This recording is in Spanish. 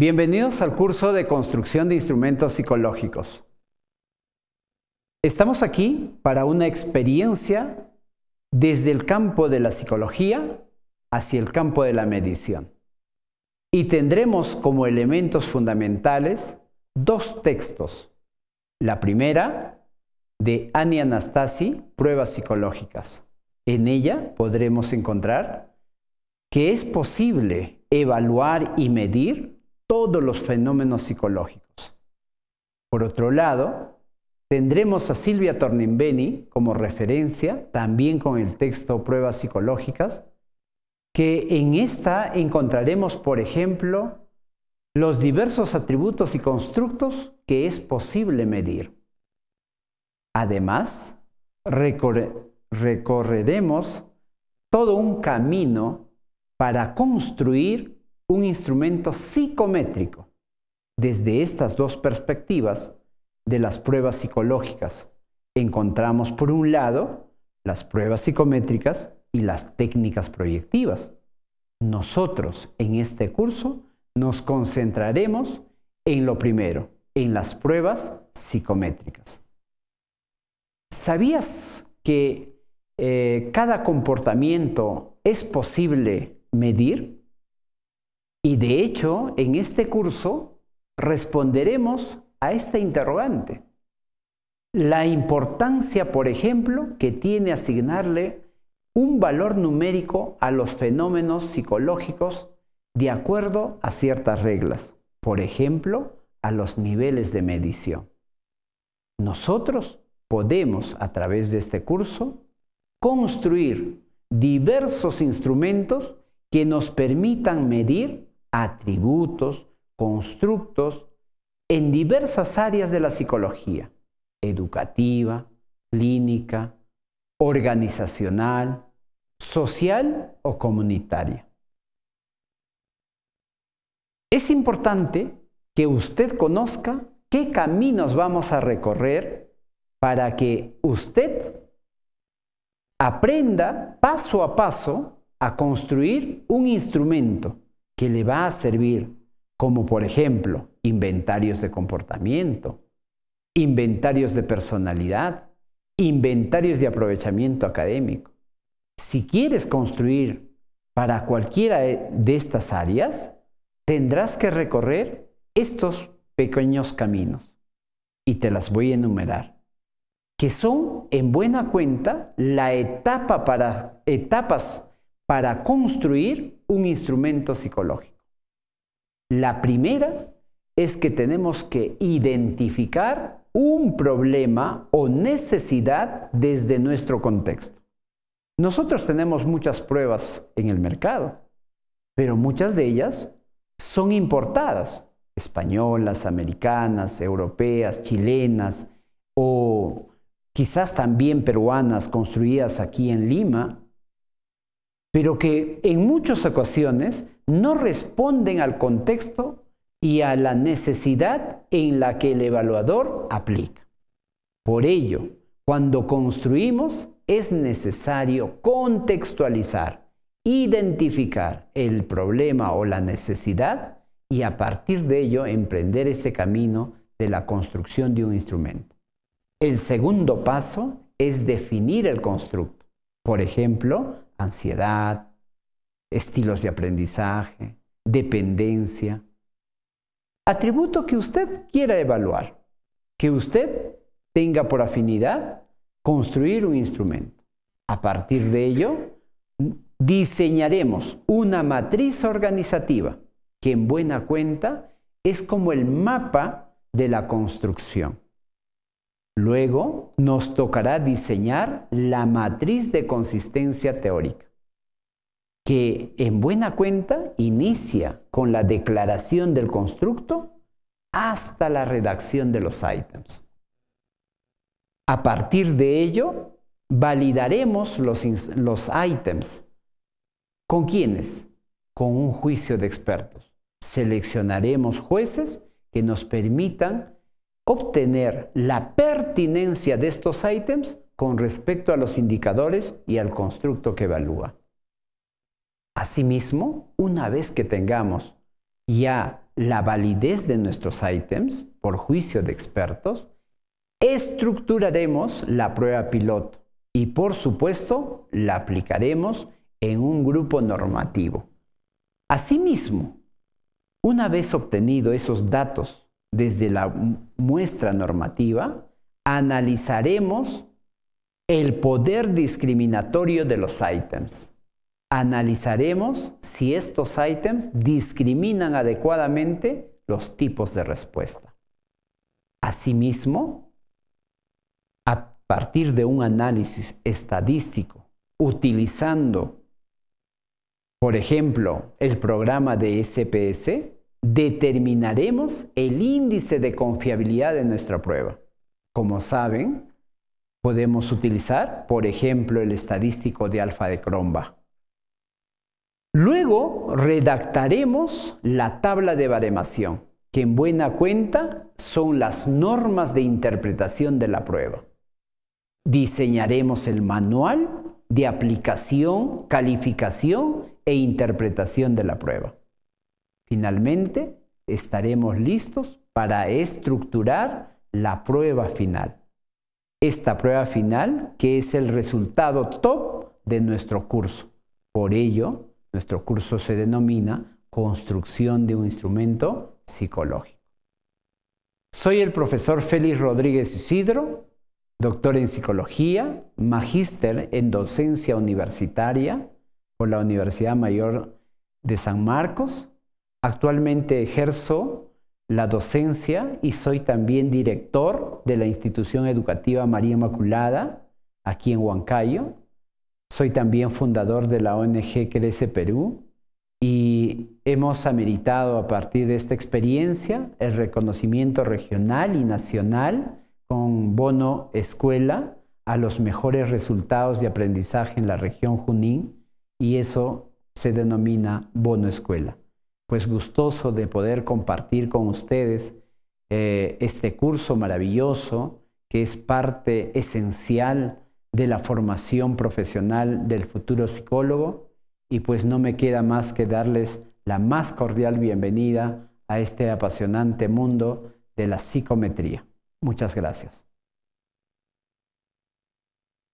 Bienvenidos al curso de construcción de instrumentos psicológicos. Estamos aquí para una experiencia desde el campo de la psicología hacia el campo de la medición. Y tendremos como elementos fundamentales dos textos. La primera, de Annie Anastasi, Pruebas psicológicas. En ella podremos encontrar que es posible evaluar y medir todos los fenómenos psicológicos. Por otro lado, tendremos a Silvia Tornimbeni como referencia, también con el texto Pruebas psicológicas, que en esta encontraremos, por ejemplo, los diversos atributos y constructos que es posible medir. Además, recorreremos todo un camino para construir un instrumento psicométrico. Desde estas dos perspectivas de las pruebas psicológicas, encontramos por un lado las pruebas psicométricas y las técnicas proyectivas. Nosotros en este curso nos concentraremos en lo primero, en las pruebas psicométricas. ¿Sabías que eh, cada comportamiento es posible medir? Y de hecho, en este curso responderemos a esta interrogante. La importancia, por ejemplo, que tiene asignarle un valor numérico a los fenómenos psicológicos de acuerdo a ciertas reglas, por ejemplo, a los niveles de medición. Nosotros podemos, a través de este curso, construir diversos instrumentos que nos permitan medir atributos, constructos en diversas áreas de la psicología, educativa, clínica, organizacional, social o comunitaria. Es importante que usted conozca qué caminos vamos a recorrer para que usted aprenda paso a paso a construir un instrumento que le va a servir, como por ejemplo inventarios de comportamiento, inventarios de personalidad, inventarios de aprovechamiento académico. Si quieres construir para cualquiera de estas áreas, tendrás que recorrer estos pequeños caminos y te las voy a enumerar, que son en buena cuenta la etapa para etapas para construir un instrumento psicológico. La primera es que tenemos que identificar un problema o necesidad desde nuestro contexto. Nosotros tenemos muchas pruebas en el mercado, pero muchas de ellas son importadas, españolas, americanas, europeas, chilenas o quizás también peruanas construidas aquí en Lima pero que en muchas ocasiones no responden al contexto y a la necesidad en la que el evaluador aplica. Por ello, cuando construimos es necesario contextualizar, identificar el problema o la necesidad y a partir de ello emprender este camino de la construcción de un instrumento. El segundo paso es definir el constructo. Por ejemplo, ansiedad, estilos de aprendizaje, dependencia. Atributo que usted quiera evaluar, que usted tenga por afinidad construir un instrumento. A partir de ello, diseñaremos una matriz organizativa que en buena cuenta es como el mapa de la construcción. Luego nos tocará diseñar la matriz de consistencia teórica, que en buena cuenta inicia con la declaración del constructo hasta la redacción de los ítems. A partir de ello, validaremos los, los ítems. ¿Con quiénes? Con un juicio de expertos. Seleccionaremos jueces que nos permitan obtener la pertinencia de estos ítems con respecto a los indicadores y al constructo que evalúa. Asimismo, una vez que tengamos ya la validez de nuestros ítems por juicio de expertos, estructuraremos la prueba piloto y por supuesto la aplicaremos en un grupo normativo. Asimismo, una vez obtenido esos datos desde la muestra normativa, analizaremos el poder discriminatorio de los ítems. Analizaremos si estos ítems discriminan adecuadamente los tipos de respuesta. Asimismo, a partir de un análisis estadístico, utilizando, por ejemplo, el programa de SPS, determinaremos el índice de confiabilidad de nuestra prueba. Como saben, podemos utilizar, por ejemplo, el estadístico de alfa de Cronbach. Luego redactaremos la tabla de baremación, que en buena cuenta son las normas de interpretación de la prueba. Diseñaremos el manual de aplicación, calificación e interpretación de la prueba. Finalmente, estaremos listos para estructurar la prueba final. Esta prueba final que es el resultado top de nuestro curso. Por ello, nuestro curso se denomina Construcción de un instrumento psicológico. Soy el profesor Félix Rodríguez Isidro, doctor en psicología, magíster en docencia universitaria por la Universidad Mayor de San Marcos Actualmente ejerzo la docencia y soy también director de la institución educativa María Inmaculada aquí en Huancayo. Soy también fundador de la ONG Crece Perú y hemos ameritado a partir de esta experiencia el reconocimiento regional y nacional con bono escuela a los mejores resultados de aprendizaje en la región Junín y eso se denomina bono escuela pues gustoso de poder compartir con ustedes eh, este curso maravilloso que es parte esencial de la formación profesional del futuro psicólogo y pues no me queda más que darles la más cordial bienvenida a este apasionante mundo de la psicometría. Muchas gracias.